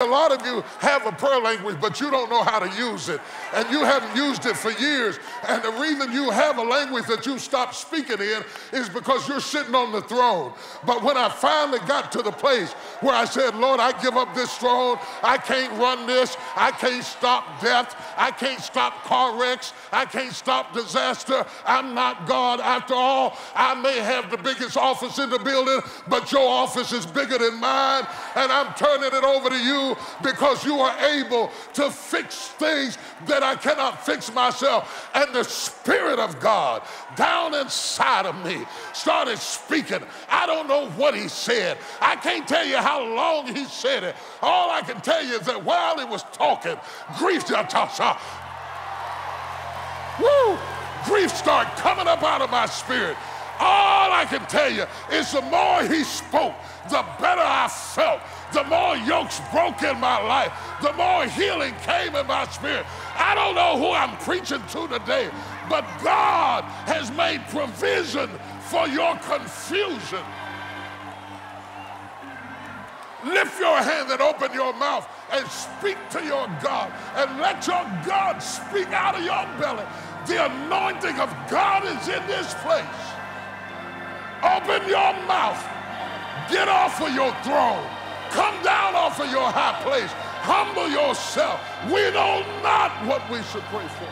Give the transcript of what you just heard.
A lot of you have a prayer language, but you don't know how to use it. And you haven't used it for years. And the reason you have a language that you stopped speaking in is because you're sitting on the throne. But when I finally got to the place where I said, Lord, I give up this throne. I can't run this. I can't stop death. I can't stop car wrecks. I can't stop disaster. I'm not God after all. I may have the biggest office in the building, but your office is bigger than mine. And I'm turning it over to you because you are able to fix things that I cannot fix myself. And the Spirit of God down inside of me started speaking. I don't know what he said. I can't tell you how long he said it. All I can tell you is that while he was talking, grief, woo, grief started coming up out of my spirit. All I can tell you is the more he spoke, the better I felt the more yokes broke in my life, the more healing came in my spirit. I don't know who I'm preaching to today, but God has made provision for your confusion. Lift your hand and open your mouth and speak to your God and let your God speak out of your belly. The anointing of God is in this place. Open your mouth. Get off of your throne. Come down off of your high place. Humble yourself. We know not what we should pray for.